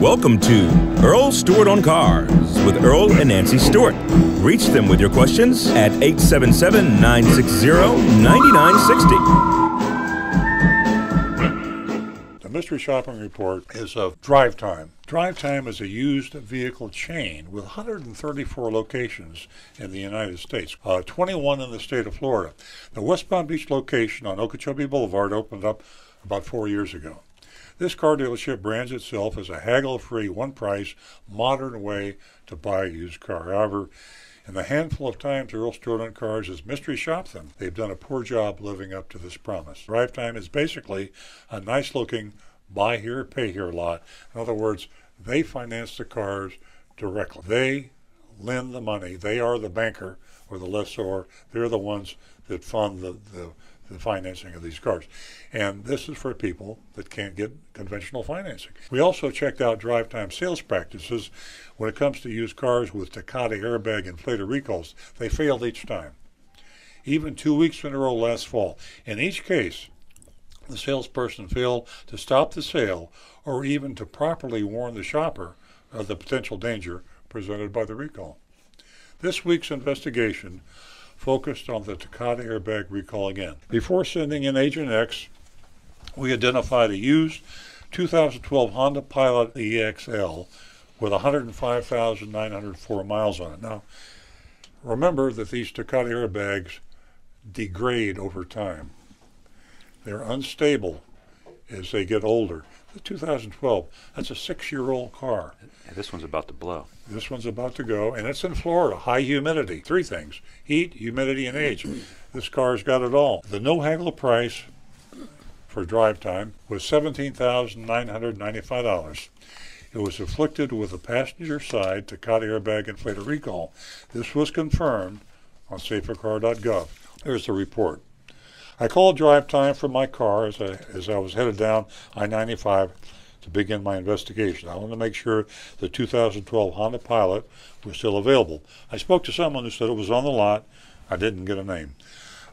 Welcome to Earl Stewart on Cars with Earl and Nancy Stewart. Reach them with your questions at 877 960 9960. The mystery shopping report is of Drive Time. Drive Time is a used vehicle chain with 134 locations in the United States, uh, 21 in the state of Florida. The West Palm Beach location on Okeechobee Boulevard opened up about four years ago. This car dealership brands itself as a haggle free, one price, modern way to buy a used car. However, in the handful of times Earl on Cars has mystery shopped them, they've done a poor job living up to this promise. Drive Time is basically a nice looking buy here, pay here lot. In other words, they finance the cars directly. They lend the money. They are the banker or the lessor. They're the ones that fund the, the the financing of these cars. And this is for people that can't get conventional financing. We also checked out drive time sales practices when it comes to used cars with Takata airbag inflator recalls. They failed each time. Even two weeks in a row last fall. In each case, the salesperson failed to stop the sale or even to properly warn the shopper of the potential danger presented by the recall. This week's investigation focused on the Takata airbag recall again. Before sending in Agent X, we identified a used 2012 Honda Pilot EXL with 105,904 miles on it. Now, remember that these Takata airbags degrade over time. They're unstable as they get older. The 2012, that's a six-year-old car. And this one's about to blow. This one's about to go, and it's in Florida. High humidity. Three things heat, humidity, and age. this car's got it all. The no haggle price for drive time was $17,995. It was afflicted with a passenger side Takata airbag inflator recall. This was confirmed on safercar.gov. Here's the report. I called drive time from my car as I, as I was headed down I 95 to begin my investigation. I wanted to make sure the 2012 Honda Pilot was still available. I spoke to someone who said it was on the lot. I didn't get a name.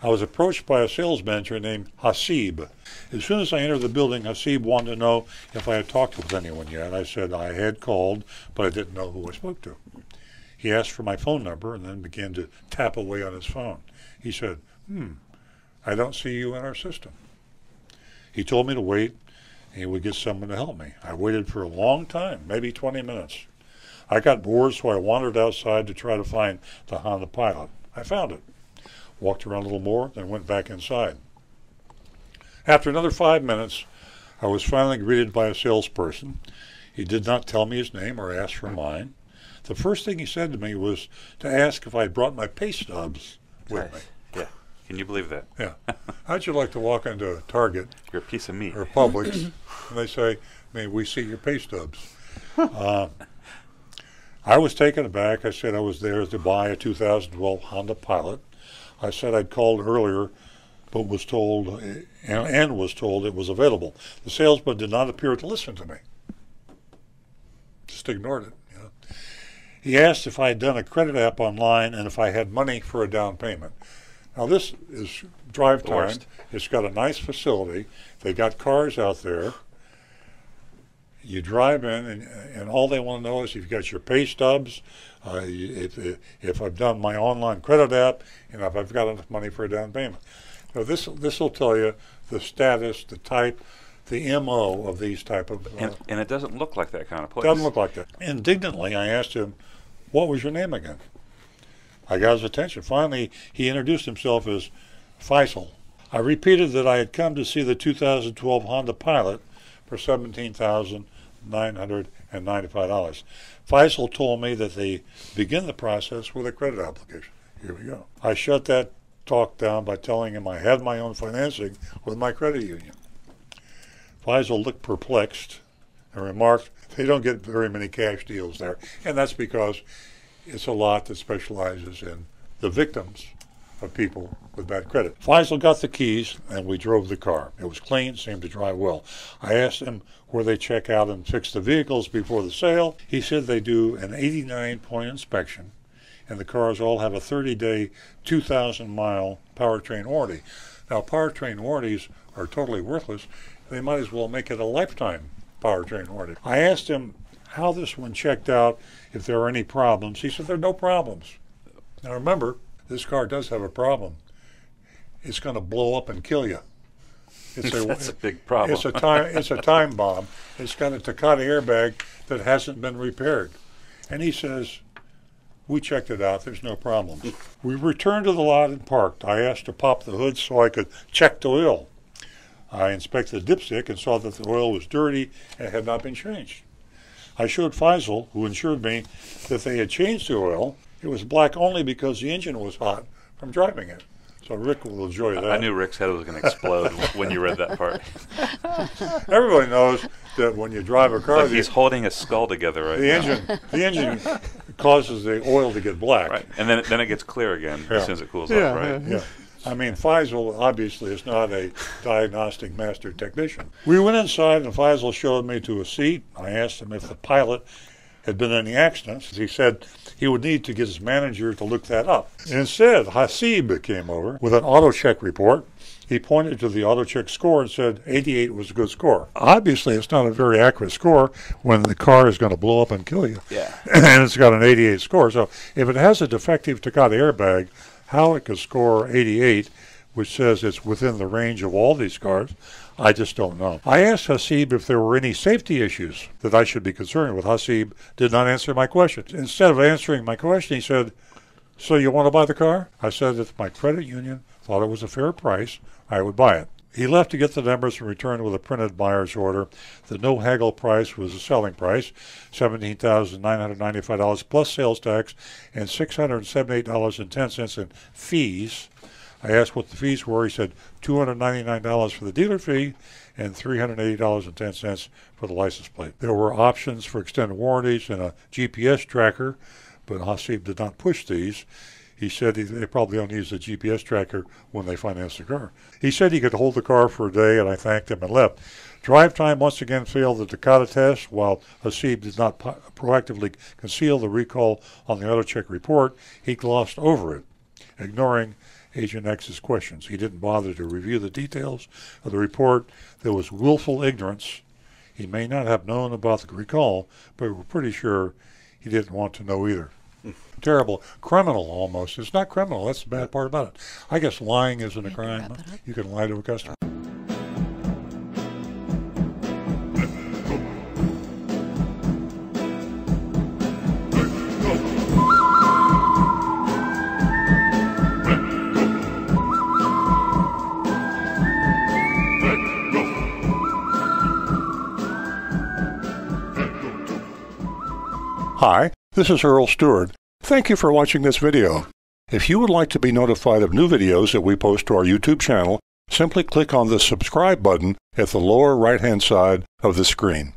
I was approached by a sales manager named Hasib. As soon as I entered the building, Hasib wanted to know if I had talked with anyone yet. I said I had called, but I didn't know who I spoke to. He asked for my phone number and then began to tap away on his phone. He said, Hmm, I don't see you in our system. He told me to wait and he would get someone to help me. I waited for a long time, maybe 20 minutes. I got bored, so I wandered outside to try to find the Honda Pilot. I found it. Walked around a little more, then went back inside. After another five minutes, I was finally greeted by a salesperson. He did not tell me his name or ask for mine. The first thing he said to me was to ask if I had brought my pay stubs with me. Can you believe that? Yeah. How'd you like to walk into a Target You're a piece of meat. or Publix and they say, "May we see your pay stubs?" uh, I was taken aback. I said I was there to buy a 2012 Honda Pilot. I said I'd called earlier, but was told and, and was told it was available. The salesman did not appear to listen to me. Just ignored it. You know. He asked if I had done a credit app online and if I had money for a down payment. Now this is drive time. Worst. It's got a nice facility. They got cars out there. You drive in, and, and all they want to know is if you've got your pay stubs, uh, if, if I've done my online credit app, and if I've got enough money for a down payment. Now this this will tell you the status, the type, the mo of these type of. Uh, and, and it doesn't look like that kind of place. doesn't look like that. Indignantly, I asked him, "What was your name again?" I got his attention. Finally, he introduced himself as Faisal. I repeated that I had come to see the 2012 Honda Pilot for $17,995. Faisal told me that they begin the process with a credit application. Here we go. I shut that talk down by telling him I had my own financing with my credit union. Faisal looked perplexed and remarked, they don't get very many cash deals there. And that's because it's a lot that specializes in the victims of people with bad credit. Faisal got the keys and we drove the car. It was clean, seemed to drive well. I asked him where they check out and fix the vehicles before the sale. He said they do an 89 point inspection and the cars all have a 30 day, 2,000 mile powertrain warranty. Now, powertrain warranties are totally worthless. They might as well make it a lifetime powertrain warranty. I asked him how this one checked out, if there are any problems. He said there are no problems. Now remember, this car does have a problem. It's going to blow up and kill you. It's a, That's a big problem. It's a time. It's a time bomb. It's got a Takata airbag that hasn't been repaired, and he says, "We checked it out. There's no problem." we returned to the lot and parked. I asked to pop the hood so I could check the oil. I inspected the dipstick and saw that the oil was dirty and had not been changed. I showed Faisal, who assured me that they had changed the oil. It was black only because the engine was hot from driving it. So Rick will enjoy that. I knew Rick's head was going to explode when you read that part. Everybody knows that when you drive a car, he's holding his skull together right the now. engine, the engine causes the oil to get black. Right, and then then it gets clear again yeah. as soon as it cools yeah, off. Right. Yeah. I mean, Faisal obviously is not a diagnostic master technician. We went inside, and Faisal showed me to a seat. I asked him if the pilot had been in any accidents. He said he would need to get his manager to look that up. Instead, Hasib came over with an auto check report. He pointed to the auto check score and said 88 was a good score. Obviously, it's not a very accurate score when the car is going to blow up and kill you. Yeah. and it's got an 88 score. So if it has a defective Takata airbag, how it could score 88, which says it's within the range of all these cars, I just don't know. I asked Hasib if there were any safety issues that I should be concerned with. Hasib did not answer my question. Instead of answering my question, he said, So you want to buy the car? I said if my credit union thought it was a fair price, I would buy it. He left to get the numbers and returned with a printed buyer's order. The no haggle price was the selling price, $17,995 plus sales tax and $678.10 in fees. I asked what the fees were. He said $299 for the dealer fee and $380.10 for the license plate. There were options for extended warranties and a GPS tracker, but Hasib did not push these. He said he, they probably only use the GPS tracker when they finance the car. He said he could hold the car for a day, and I thanked him and left. Drive time once again failed the Takata test, while Hasib did not po- proactively conceal the recall on the auto check report. He glossed over it, ignoring Agent X's questions. He didn't bother to review the details of the report. There was willful ignorance. He may not have known about the recall, but we're pretty sure he didn't want to know either. Terrible. Criminal almost. It's not criminal. That's the bad part about it. I guess lying isn't a crime. You can lie to a customer. Hi, this is Earl Stewart. Thank you for watching this video. If you would like to be notified of new videos that we post to our YouTube channel, simply click on the subscribe button at the lower right hand side of the screen.